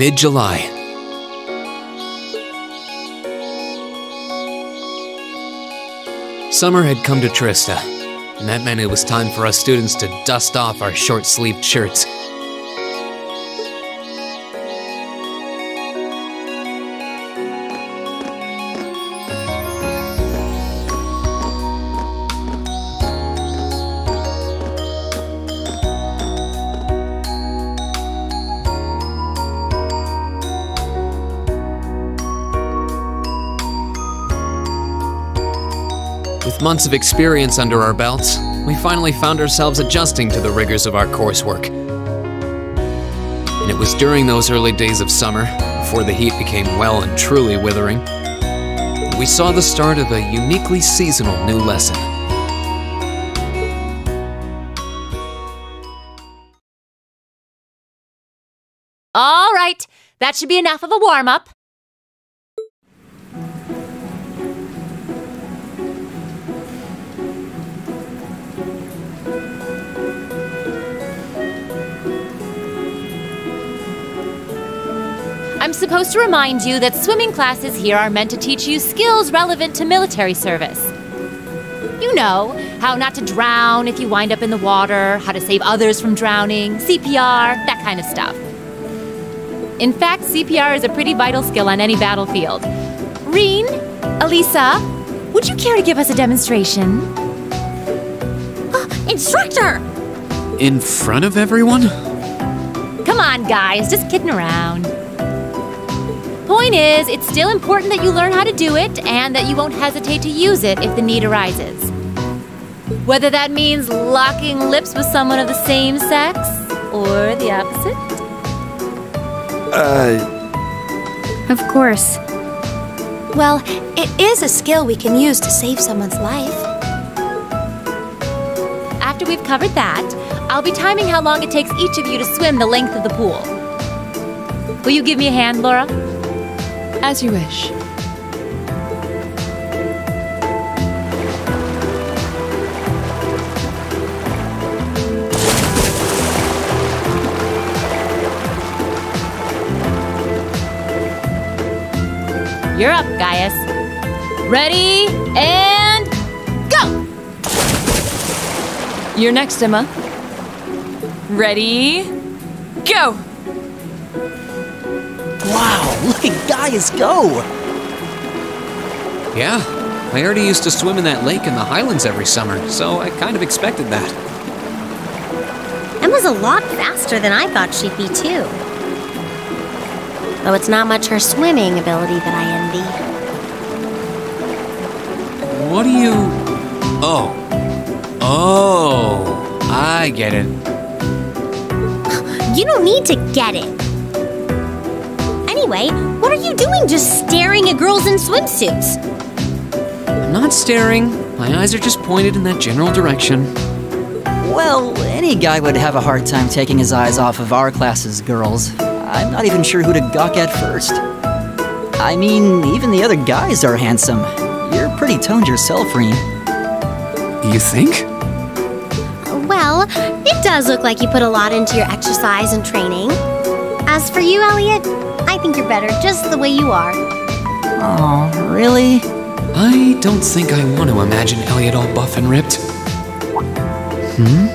Mid July. Summer had come to Trista, and that meant it was time for us students to dust off our short sleeved shirts. Months of experience under our belts, we finally found ourselves adjusting to the rigors of our coursework. And it was during those early days of summer, before the heat became well and truly withering, we saw the start of a uniquely seasonal new lesson. All right, that should be enough of a warm up. I'm supposed to remind you that swimming classes here are meant to teach you skills relevant to military service. You know, how not to drown if you wind up in the water, how to save others from drowning, CPR, that kind of stuff. In fact, CPR is a pretty vital skill on any battlefield. Rean, Alisa, would you care to give us a demonstration? Ah, instructor! In front of everyone? Come on, guys, just kidding around. Point is, it's still important that you learn how to do it and that you won't hesitate to use it if the need arises. Whether that means locking lips with someone of the same sex or the opposite. Uh, Of course. Well, it is a skill we can use to save someone's life. After we've covered that, I'll be timing how long it takes each of you to swim the length of the pool. Will you give me a hand, Laura? As you wish. You're up, Gaius. Ready and go! You're next, Emma. Ready? Go! Wow, look at Gaius go! Yeah, I already used to swim in that lake in the Highlands every summer, so I kind of expected that. Emma's a lot faster than I thought she'd be, too. Though it's not much her swimming ability that I envy. What do you. Oh. Oh. I get it. You don't need to get it. Anyway, what are you doing just staring at girls in swimsuits? I'm not staring. My eyes are just pointed in that general direction. Well, any guy would have a hard time taking his eyes off of our class's girls. I'm not even sure who to gawk at first. I mean, even the other guys are handsome. You're pretty toned yourself, Rean. You think? Well, it does look like you put a lot into your exercise and training. As for you, Elliot, I think you're better just the way you are. Oh, really? I don't think I want to imagine Elliot all buff and ripped. Hmm?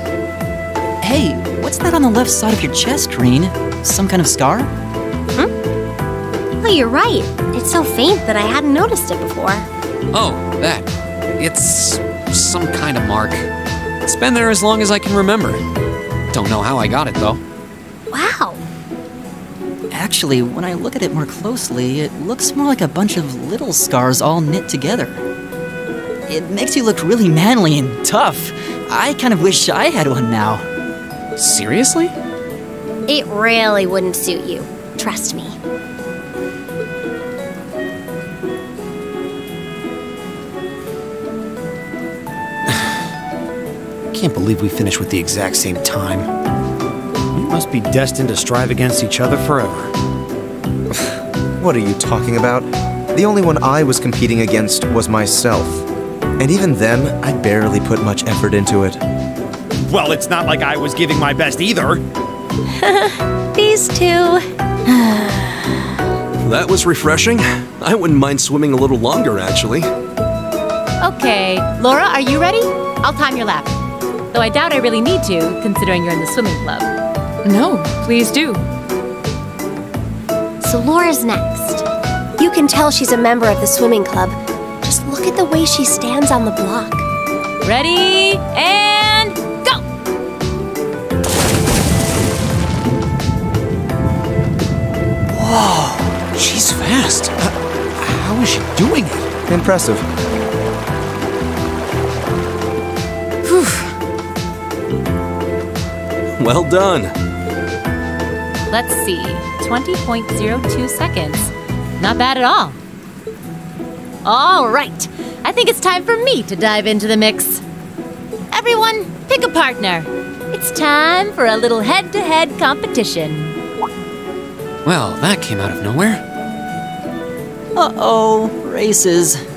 Hey, what's that on the left side of your chest, Rean? Some kind of scar? Hmm? Oh, you're right. It's so faint that I hadn't noticed it before. Oh, that. It's some kind of mark. It's been there as long as I can remember. Don't know how I got it, though. Wow. Actually, when I look at it more closely, it looks more like a bunch of little scars all knit together. It makes you look really manly and tough. I kind of wish I had one now. Seriously? It really wouldn't suit you. Trust me. Can't believe we finished with the exact same time. We must be destined to strive against each other forever. What are you talking about? The only one I was competing against was myself. And even then, I barely put much effort into it. Well, it's not like I was giving my best either. These two. That was refreshing. I wouldn't mind swimming a little longer, actually. Okay, Laura, are you ready? I'll time your lap. Though I doubt I really need to, considering you're in the swimming club. No, please do. So Laura's next. You can tell she's a member of the swimming club. Just look at the way she stands on the block. Ready, and go! Whoa, she's fast. Uh, how is she doing it? Impressive. Well done. Let's see, 20.02 seconds. Not bad at all. All right, I think it's time for me to dive into the mix. Everyone, pick a partner. It's time for a little head to head competition. Well, that came out of nowhere. Uh oh, races.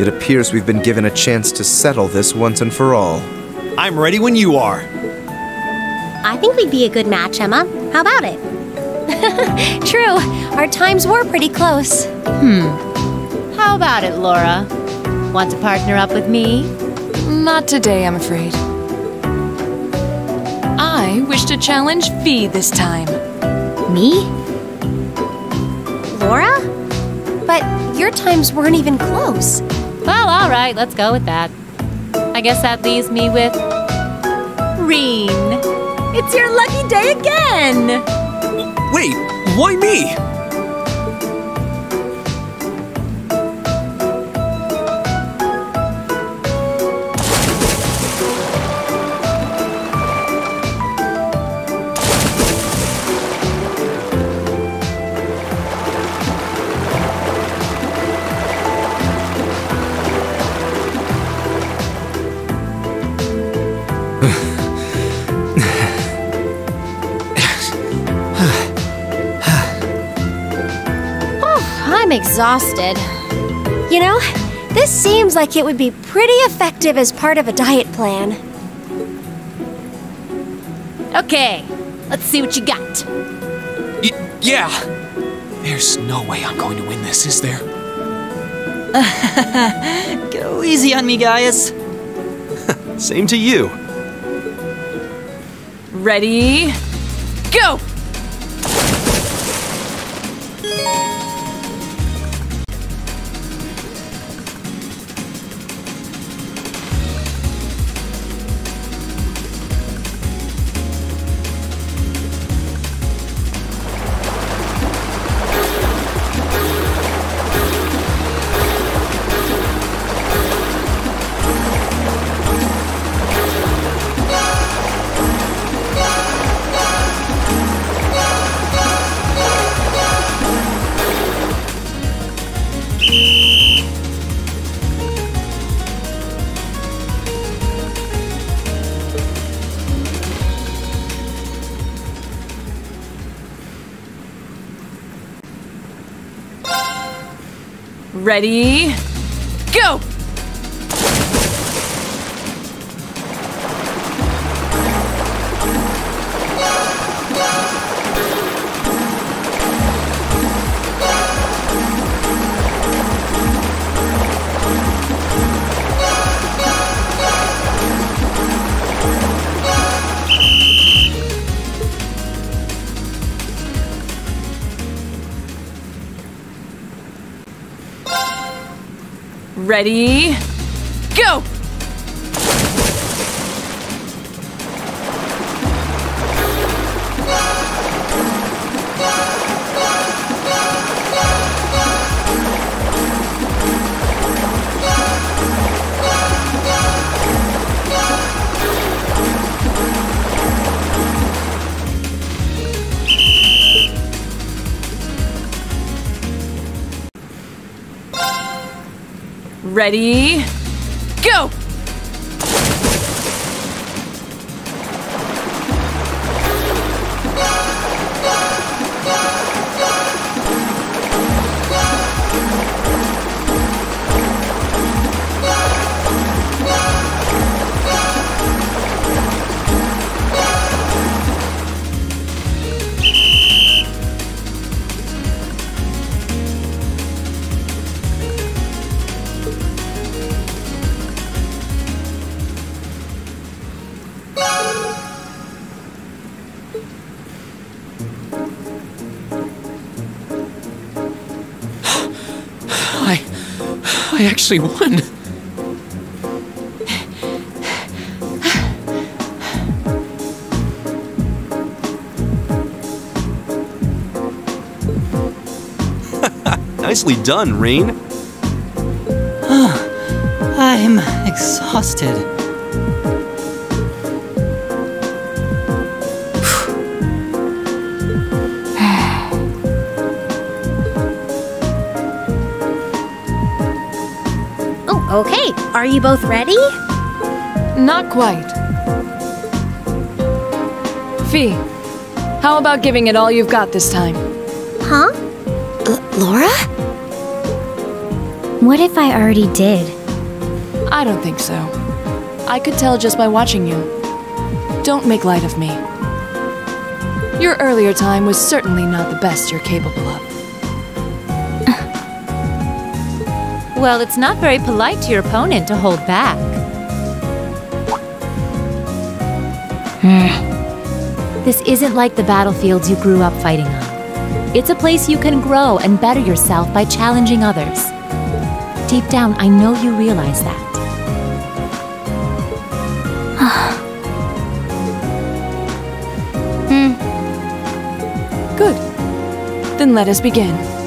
It appears we've been given a chance to settle this once and for all. I'm ready when you are. I think we'd be a good match, Emma. How about it? True, our times were pretty close. Hmm. How about it, Laura? Want to partner up with me? Not today, I'm afraid. I wish to challenge Fie this time. Me? Laura? But your times weren't even close. Well, all right, let's go with that. I guess that leaves me with. Rean. It's your lucky day again! Wait, why me? Exhausted. You know, this seems like it would be pretty effective as part of a diet plan. Okay, let's see what you got. Y- yeah. There's no way I'm going to win this, is there? Go easy on me, guys. Same to you. Ready? Go! Ready? Ready? Ready? Actually won. Nicely done, Rean. I'm exhausted. You both ready? Not quite. Fie, how about giving it all you've got this time? Huh? L- Laura? What if I already did? I don't think so. I could tell just by watching you. Don't make light of me. Your earlier time was certainly not the best you're capable of. Well, it's not very polite to your opponent to hold back. this isn't like the battlefields you grew up fighting on. It's a place you can grow and better yourself by challenging others. Deep down, I know you realize that. hmm. Good. Then let us begin.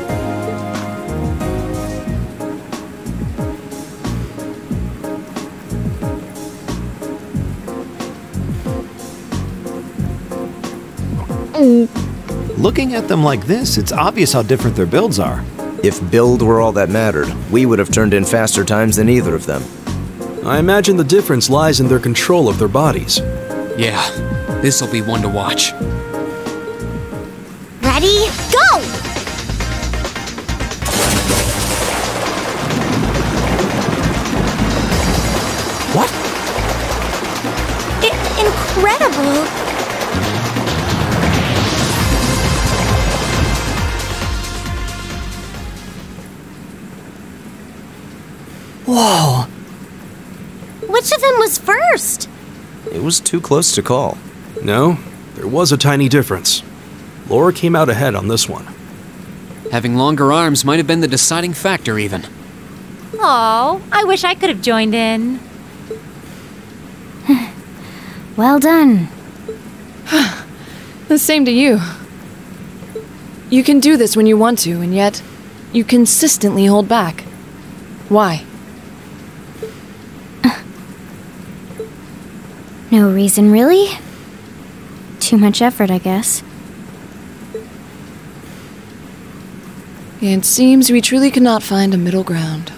Looking at them like this, it's obvious how different their builds are. If build were all that mattered, we would have turned in faster times than either of them. I imagine the difference lies in their control of their bodies. Yeah, this'll be one to watch. Ready? Was too close to call. No, there was a tiny difference. Laura came out ahead on this one. Having longer arms might have been the deciding factor, even. Oh, I wish I could have joined in. Well done. The same to you. You can do this when you want to, and yet you consistently hold back. Why? No reason, really? Too much effort, I guess. It seems we truly cannot find a middle ground.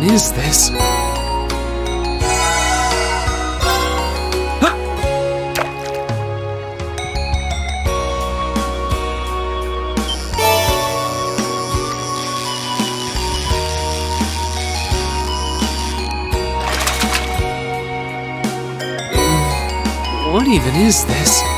Even is this? What even is this?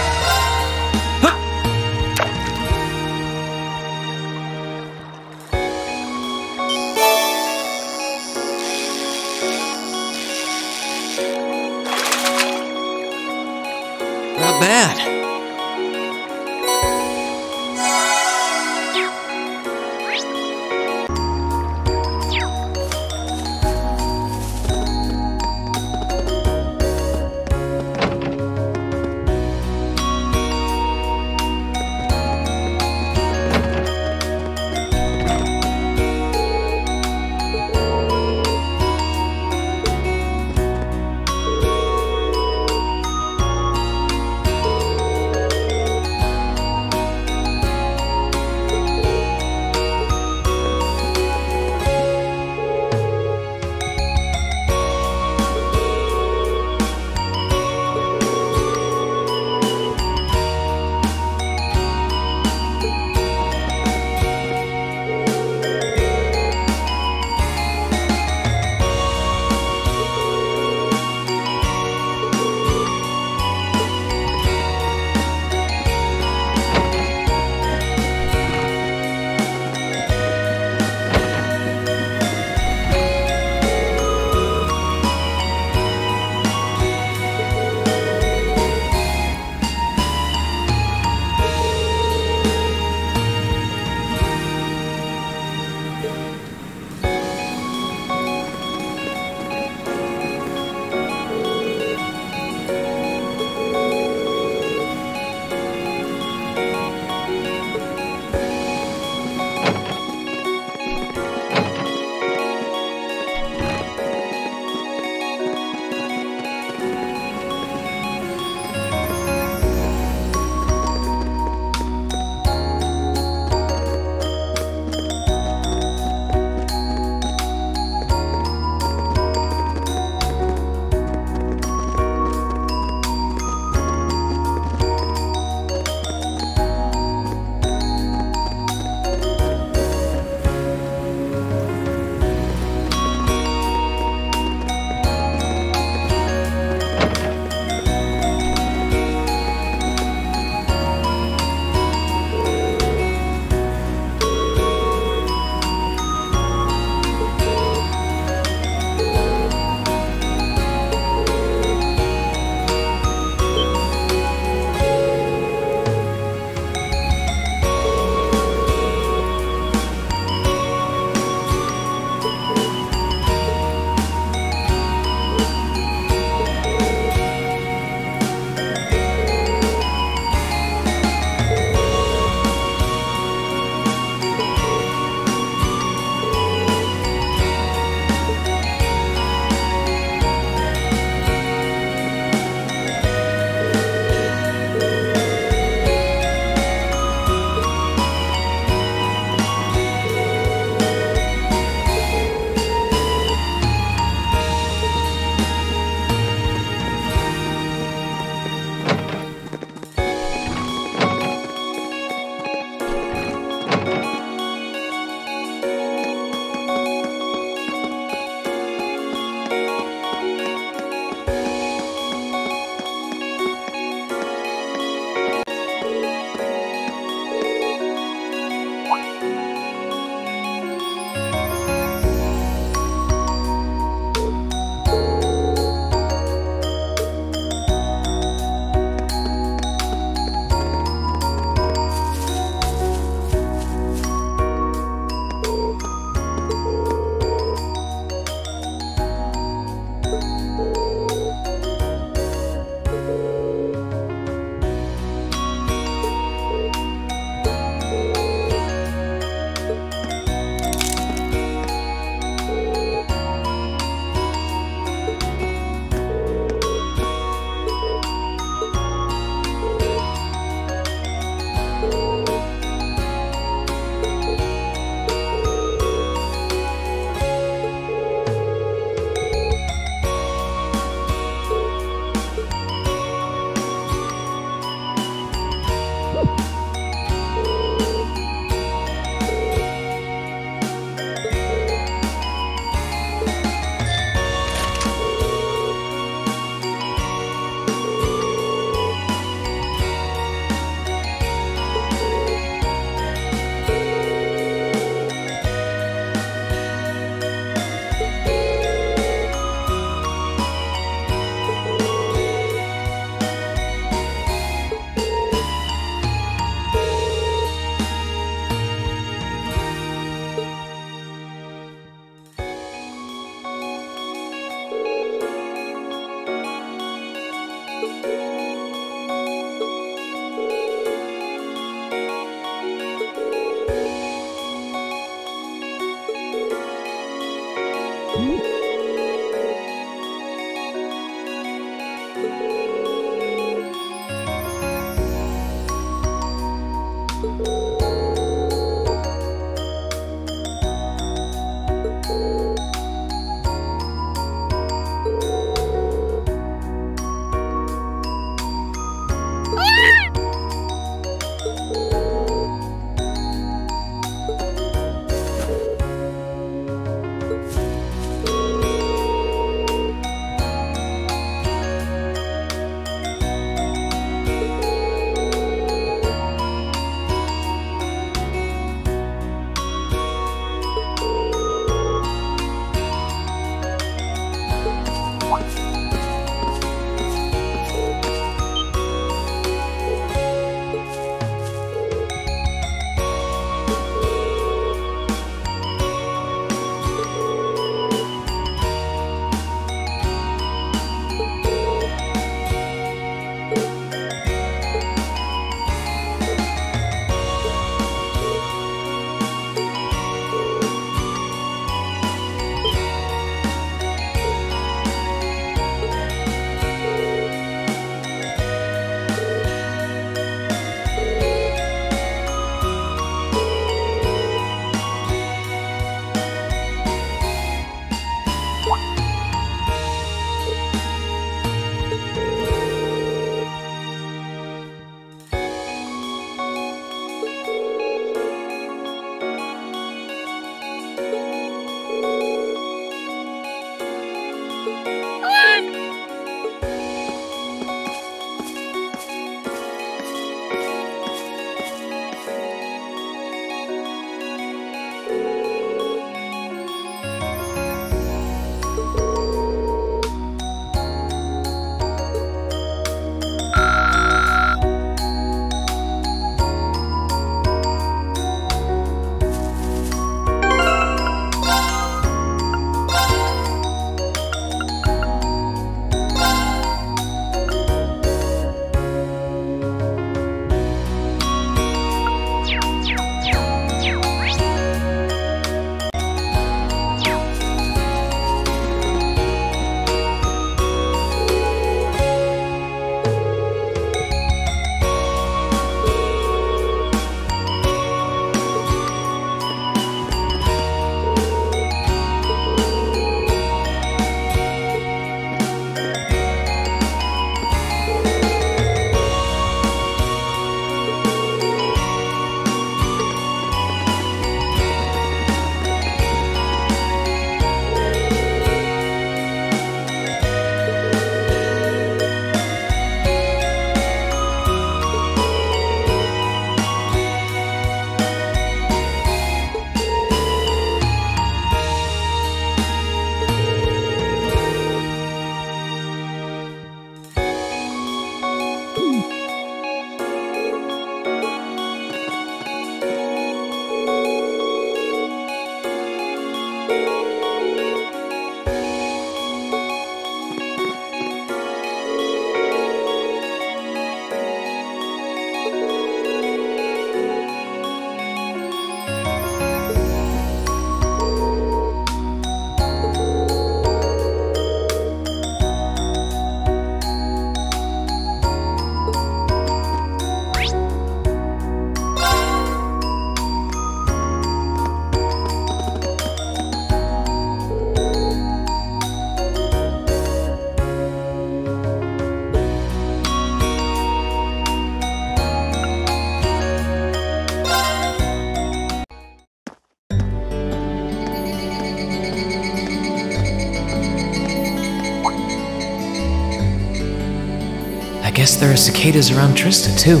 There are cicadas around Trista, too.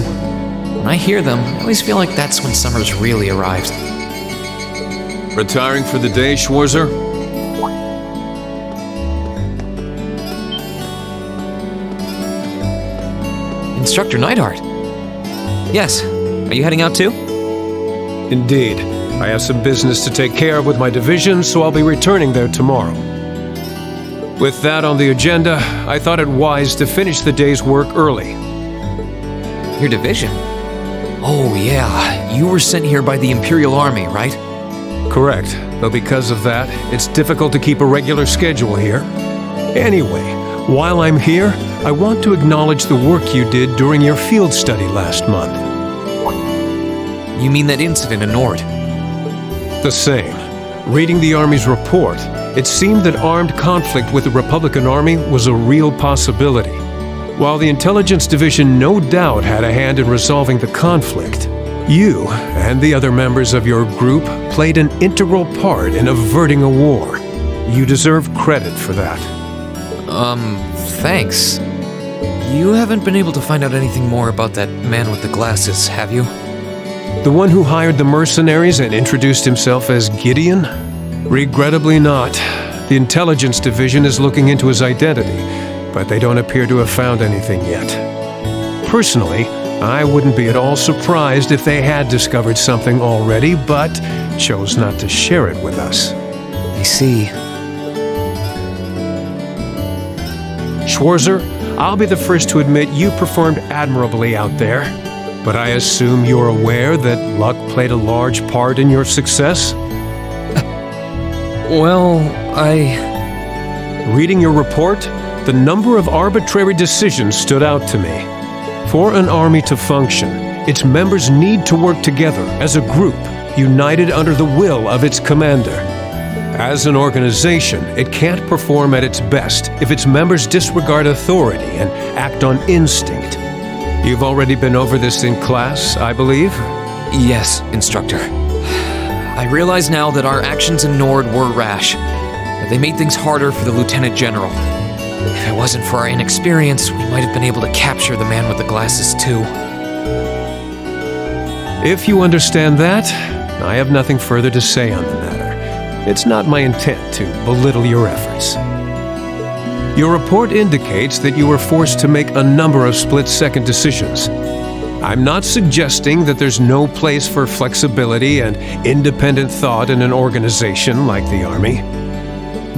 When I hear them, I always feel like that's when summer's really arrived. Retiring for the day, Schwarzer? Instructor Neithardt. Yes. Are you heading out too? Indeed. I have some business to take care of with my division, so I'll be returning there tomorrow. With that on the agenda, I thought it wise to finish the day's work early. Your division? Oh, yeah. You were sent here by the Imperial Army, right? Correct, though because of that, it's difficult to keep a regular schedule here. Anyway, while I'm here, I want to acknowledge the work you did during your field study last month. You mean that incident in Nord? The same. Reading the Army's report, it seemed that armed conflict with the Republican Army was a real possibility. While the Intelligence Division no doubt had a hand in resolving the conflict, you and the other members of your group played an integral part in averting a war. You deserve credit for that. Um, thanks. You haven't been able to find out anything more about that man with the glasses, have you? The one who hired the mercenaries and introduced himself as Gideon? Regrettably not. The Intelligence Division is looking into his identity, but they don't appear to have found anything yet. Personally, I wouldn't be at all surprised if they had discovered something already, but chose not to share it with us. I see. Schwarzer, I'll be the first to admit you performed admirably out there, but I assume you're aware that luck played a large part in your success? Well, I. Reading your report, the number of arbitrary decisions stood out to me. For an army to function, its members need to work together as a group, united under the will of its commander. As an organization, it can't perform at its best if its members disregard authority and act on instinct. You've already been over this in class, I believe? Yes, Instructor. I realize now that our actions in Nord were rash, but they made things harder for the Lieutenant General. If it wasn't for our inexperience, we might have been able to capture the man with the glasses, too. If you understand that, I have nothing further to say on the matter. It's not my intent to belittle your efforts. Your report indicates that you were forced to make a number of split second decisions. I'm not suggesting that there's no place for flexibility and independent thought in an organization like the Army.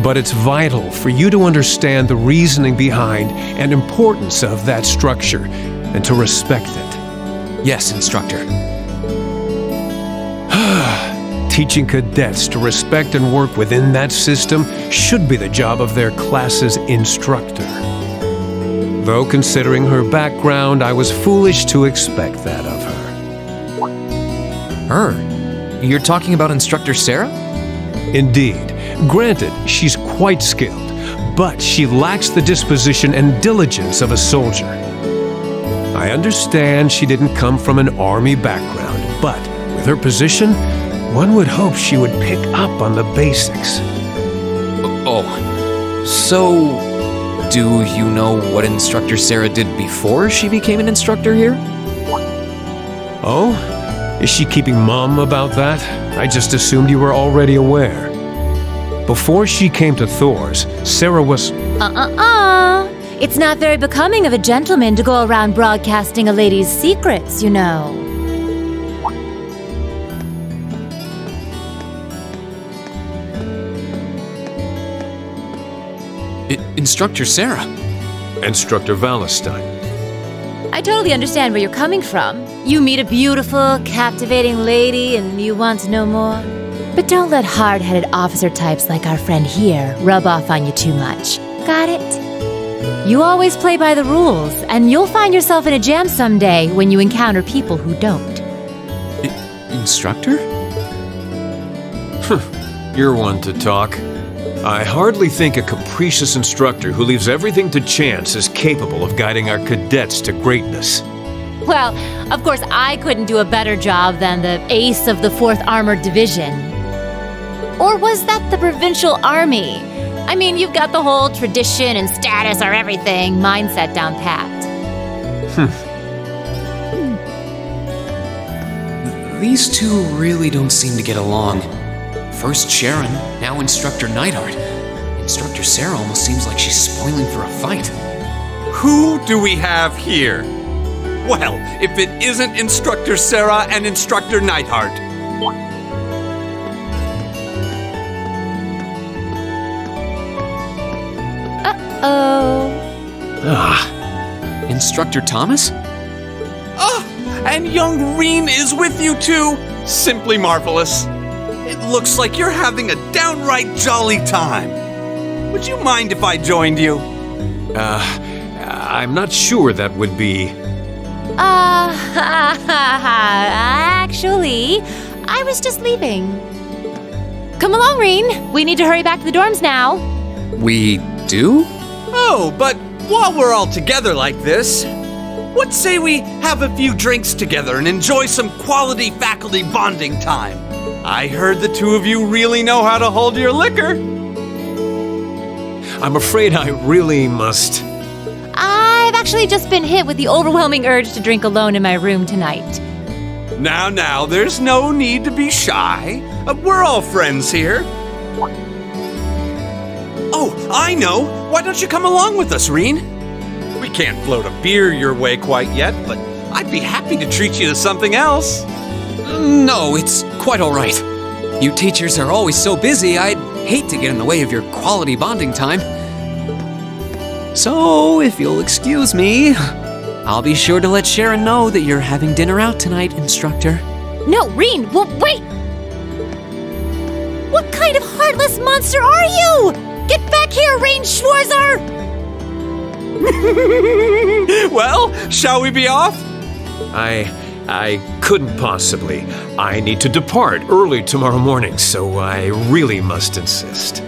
But it's vital for you to understand the reasoning behind and importance of that structure and to respect it. Yes, Instructor. Teaching cadets to respect and work within that system should be the job of their class's instructor. Though considering her background, I was foolish to expect that of her. Her? You're talking about Instructor Sara? Indeed. Granted, she's quite skilled, but she lacks the disposition and diligence of a soldier. I understand she didn't come from an army background, but with her position, one would hope she would pick up on the basics. Oh, so do you know what Instructor Sara did before she became an instructor here? Oh? Is she keeping mum about that? I just assumed you were already aware. Before she came to Thors, Sara was. Uh uh uh. It's not very becoming of a gentleman to go around broadcasting a lady's secrets, you know. Instructor Sara. Instructor Valestein. I totally understand where you're coming from. You meet a beautiful, captivating lady and you want to know more. But don't let hard headed officer types like our friend here rub off on you too much. Got it? You always play by the rules, and you'll find yourself in a jam someday when you encounter people who don't. I instructor? You're one to talk. I hardly think a capricious instructor who leaves everything to chance is capable of guiding our cadets to greatness. Well, of course, I couldn't do a better job than the ace of the 4th Armored Division. Or was that the Provincial Army? I mean, you've got the whole tradition and status are everything mindset down pat. Hmm. These two really don't seem to get along. First Sharon, now Instructor Neithardt. Instructor Sara almost seems like she's spoiling for a fight. Who do we have here? Well, if it isn't Instructor Sara and Instructor Neithardt. Oh. Ah. Instructor Thomas? Oh, and young Rean is with you too. Simply marvelous. It looks like you're having a downright jolly time. Would you mind if I joined you? Uh, I'm not sure that would be. Uh, actually, I was just leaving. Come along, Rean. We need to hurry back to the dorms now. We do? Oh, but while we're all together like this, what say we have a few drinks together and enjoy some quality faculty bonding time? I heard the two of you really know how to hold your liquor. I'm afraid I really must. I've actually just been hit with the overwhelming urge to drink alone in my room tonight. Now, now, there's no need to be shy. Uh, we're all friends here. Oh, I know. Why don't you come along with us, Rean? We can't float a beer your way quite yet, but I'd be happy to treat you to something else. No, it's quite all right. You teachers are always so busy, I'd hate to get in the way of your quality bonding time. So, if you'll excuse me, I'll be sure to let Sharon know that you're having dinner out tonight, instructor. No, Rean, well, wait! What kind of heartless monster are you? Get back here, Rean Schwarzer! well, shall we be off? I. I couldn't possibly. I need to depart early tomorrow morning, so I really must insist.